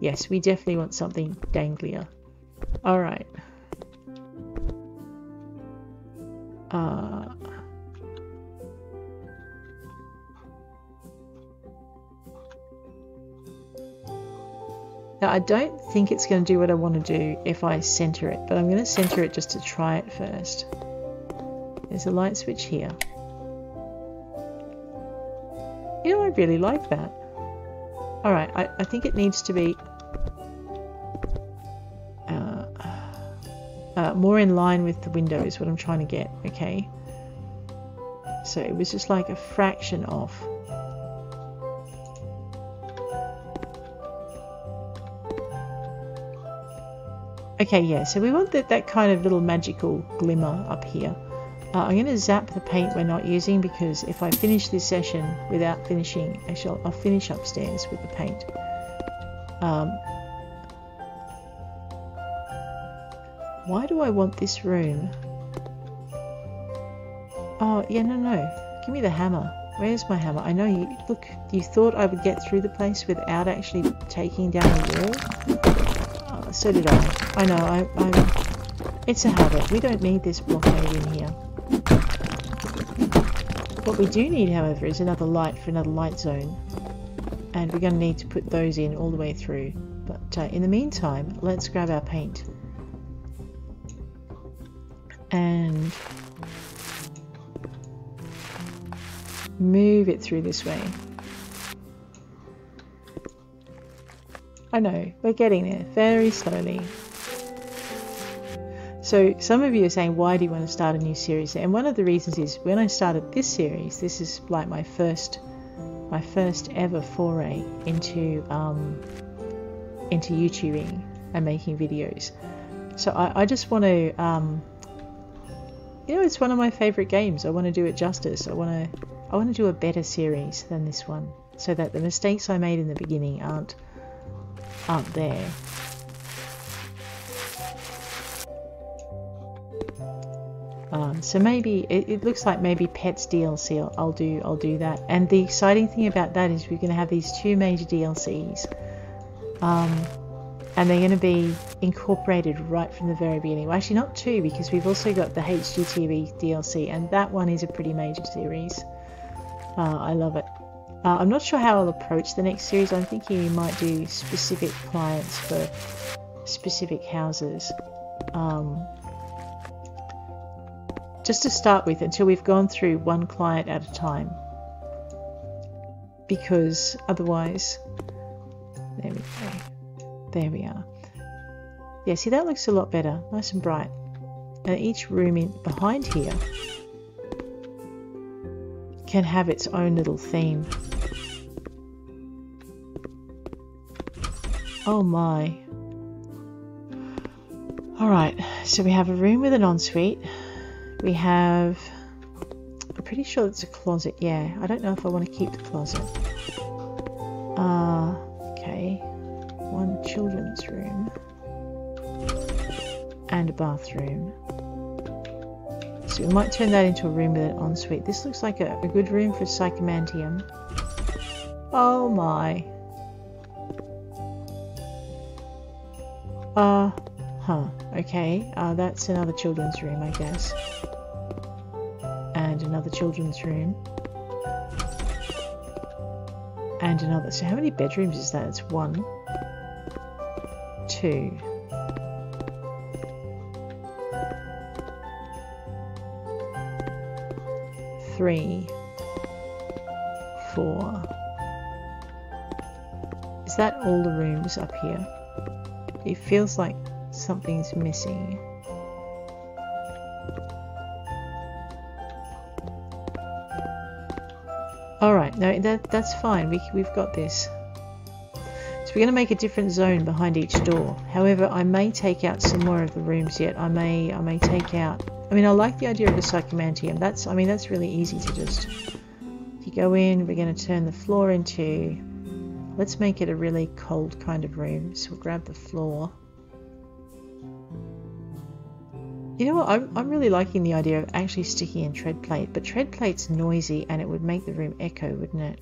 Yes, we definitely want something danglier. Alright. Uh, now, I don't think it's going to do what I want to do if I center it, but I'm going to center it just to try it first. There's a light switch here. Really like that. Alright, I, I think it needs to be uh, uh, more in line with the window is what I'm trying to get, okay? So it was just like a fraction off. Okay, yeah, so we want that, that kind of little magical glimmer up here. Uh, I'm going to zap the paint we're not using because if I finish this session without finishing, actually I'll, finish upstairs with the paint. Um, why do I want this room? Oh, yeah, no, no. Give me the hammer. Where's my hammer? I know you, look, you thought I would get through the place without actually taking down the wall? Oh, so did I. I know, I, I'm, it's a habit. We don't need this blockade in here. What we do need, however, is another light for another light zone. And we're going to need to put those in all the way through. But uh, in the meantime, let's grab our paint. And move it through this way. I know, we're getting there very slowly. So some of you are saying, why do you want to start a new series? And one of the reasons is when I started this series, this is like my first, my first ever foray into um, into YouTubing and making videos. So I, I just want to, um, you know, it's one of my favorite games. I want to do it justice. I want to, I want to do a better series than this one, so that the mistakes I made in the beginning aren't aren't there. Um, so maybe it, it, looks like maybe Pets DLC. I'll, I'll, do I'll do that. And the exciting thing about that is we're going to have these two major DLCs, um, and they're going to be incorporated right from the very beginning. Well, actually, not two because we've also got the HGTV DLC, and that one is a pretty major series. Uh, I love it. Uh, I'm not sure how I'll approach the next series. I'm thinking we might do specific clients for specific houses. Um, just to start with until we've gone through one client at a time. Because otherwise there we go. There we are. Yeah see that looks a lot better. Nice and bright. And each room in behind here can have its own little theme. Oh my. Alright so we have a room with an ensuite we have, I'm pretty sure it's a closet, yeah. I don't know if I want to keep the closet. Uh, okay. One children's room. And a bathroom. So we might turn that into a room with an ensuite. This looks like a, a good room for Psychomantium. Oh my. Uh, huh. Okay, uh, that's another children's room, I guess and another children's room and another. So how many bedrooms is that? It's one, two, three, four. Is that all the rooms up here? It feels like something's missing. Alright, no, that, that's fine. We, we've got this. So we're going to make a different zone behind each door. However, I may take out some more of the rooms yet. I may I may take out... I mean, I like the idea of the psychomantium. That's, I mean, that's really easy to just... If you go in, we're going to turn the floor into... Let's make it a really cold kind of room. So we'll grab the floor. You know what? I'm, I'm really liking the idea of actually sticking in tread plate, but tread plate's noisy and it would make the room echo, wouldn't it?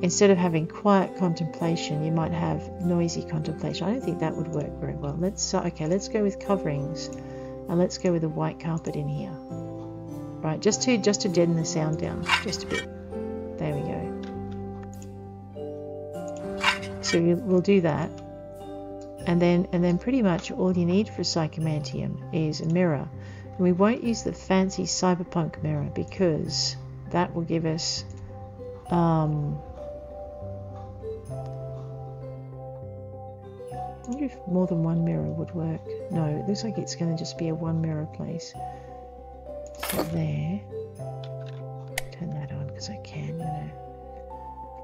Instead of having quiet contemplation, you might have noisy contemplation. I don't think that would work very well. Let's okay, let's go with coverings, and let's go with a white carpet in here. Right, just to just to deaden the sound down, just a bit. There we go. So we'll do that and then and then pretty much all you need for psychomantium is a mirror and we won't use the fancy cyberpunk mirror because that will give us um, I wonder if more than one mirror would work. No, it looks like it's going to just be a one mirror place. So there.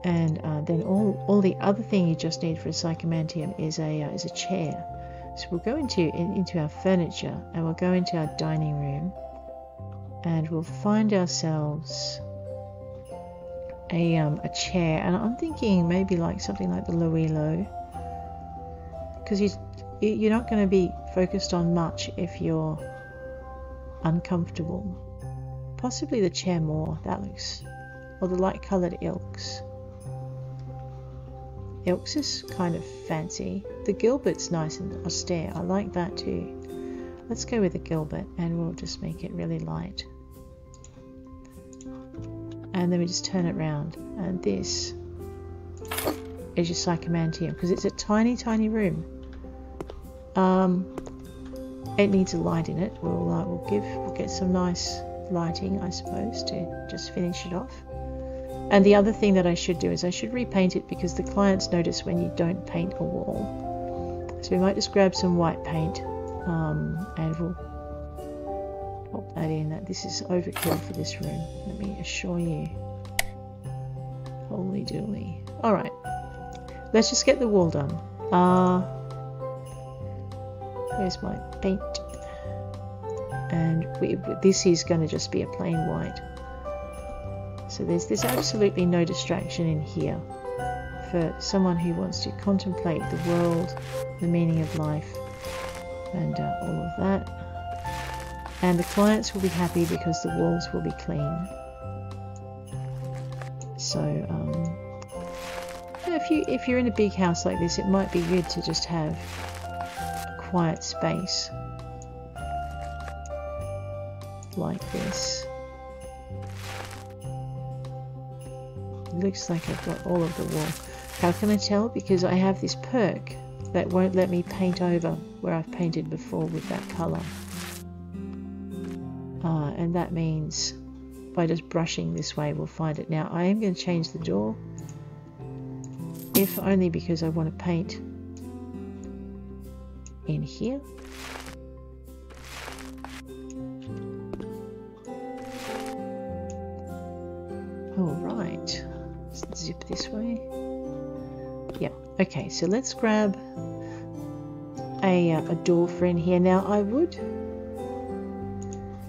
And uh, then all, all the other thing you just need for a psychomantium is a uh, is a chair. So we'll go into in, into our furniture and we'll go into our dining room and we'll find ourselves a um, a chair and I'm thinking maybe like something like the Luilo because you you're not going to be focused on much if you're uncomfortable. Possibly the chair more. That looks or the light coloured ilks. Elks is kind of fancy. The Gilbert's nice and austere. I like that too. Let's go with the Gilbert and we'll just make it really light. And then we just turn it round. And this is your Psychomantium because it's a tiny, tiny room. Um, it needs a light in it. We'll, uh, we'll give, we'll get some nice lighting, I suppose, to just finish it off. And the other thing that I should do is I should repaint it because the clients notice when you don't paint a wall. So we might just grab some white paint um, and we'll pop that in. This is overkill for this room, let me assure you. Holy dooly. Alright, let's just get the wall done. Uh, where's my paint? And we, this is going to just be a plain white. So there's, there's absolutely no distraction in here for someone who wants to contemplate the world, the meaning of life, and uh, all of that. And the clients will be happy because the walls will be clean. So, um, if you if you're in a big house like this, it might be good to just have a quiet space like this. Looks like I've got all of the wall. How can I tell? Because I have this perk that won't let me paint over where I've painted before with that colour. Uh, and that means by just brushing this way we'll find it. Now I am going to change the door if only because I want to paint in here. Zip this way. Yeah, okay, so let's grab a, uh, a door for in here. Now I would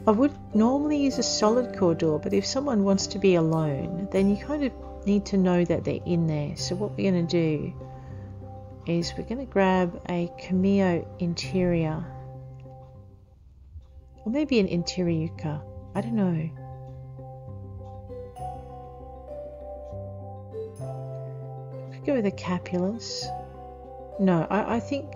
I would normally use a solid core door, but if someone wants to be alone, then you kind of need to know that they're in there. So what we're going to do is we're going to grab a Cameo interior, or maybe an interior. I don't know. A Capulus. No, I, I think...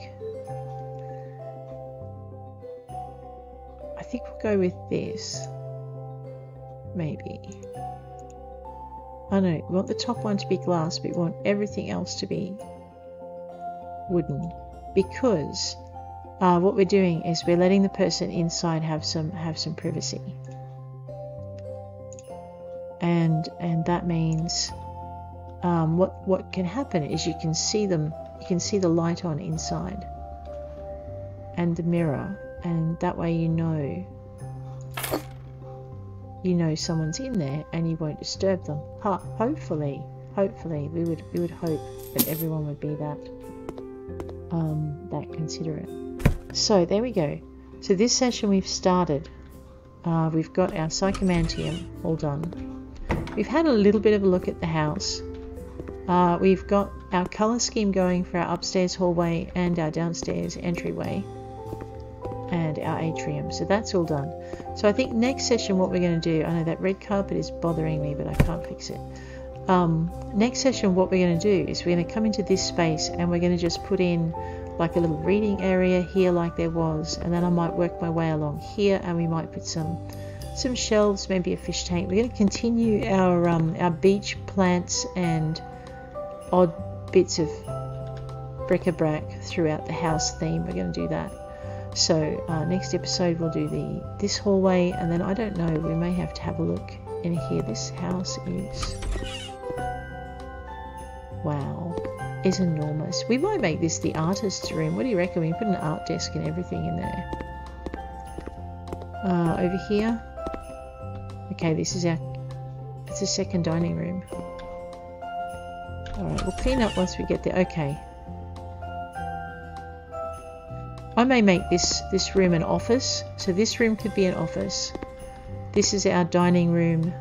I think we'll go with this. Maybe. I know, we want the top one to be glass, but we want everything else to be wooden. Because uh, what we're doing is we're letting the person inside have some have some privacy. And and that means um, what what can happen is you can see them you can see the light on inside and the mirror and that way you know you know someone's in there and you won't disturb them. Hopefully hopefully we would we would hope that everyone would be that um, that considerate. So there we go. So this session we've started uh, we've got our psychomanteum all done. We've had a little bit of a look at the house uh, we've got our colour scheme going for our upstairs hallway and our downstairs entryway. and our atrium. So that's all done. So I think next session what we're going to do, I know that red carpet is bothering me, but I can't fix it. Um, next session what we're going to do is we're going to come into this space and we're going to just put in like a little reading area here like there was and then I might work my way along here and we might put some some shelves maybe a fish tank we're going to continue our um, our beach plants and odd bits of bric-a-brac throughout the house theme we're going to do that so uh, next episode we'll do the this hallway and then I don't know we may have to have a look in here this house is wow is enormous. We might make this the artist's room. What do you reckon? We put an art desk and everything in there. Uh, over here. Okay, this is our... It's a second dining room. Alright, we'll clean up once we get there. Okay. I may make this, this room an office. So this room could be an office. This is our dining room.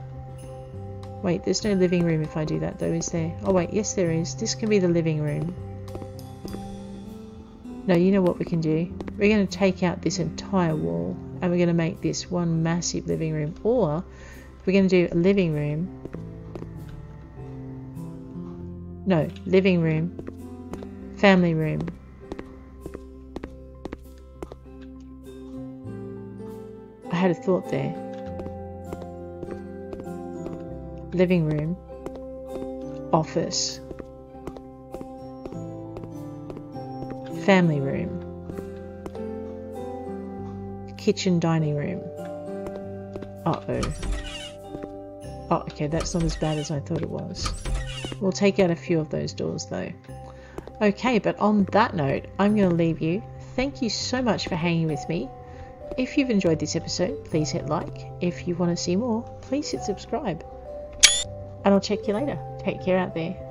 Wait, there's no living room if I do that though, is there? Oh wait, yes there is. This can be the living room. No, you know what we can do? We're going to take out this entire wall and we're going to make this one massive living room. Or we're going to do a living room. No, living room, family room. I had a thought there. living room, office, family room, kitchen dining room. Uh-oh. Oh, okay, that's not as bad as I thought it was. We'll take out a few of those doors though. Okay, but on that note, I'm going to leave you. Thank you so much for hanging with me. If you've enjoyed this episode, please hit like. If you want to see more, please hit subscribe and I'll check you later. Take care out there.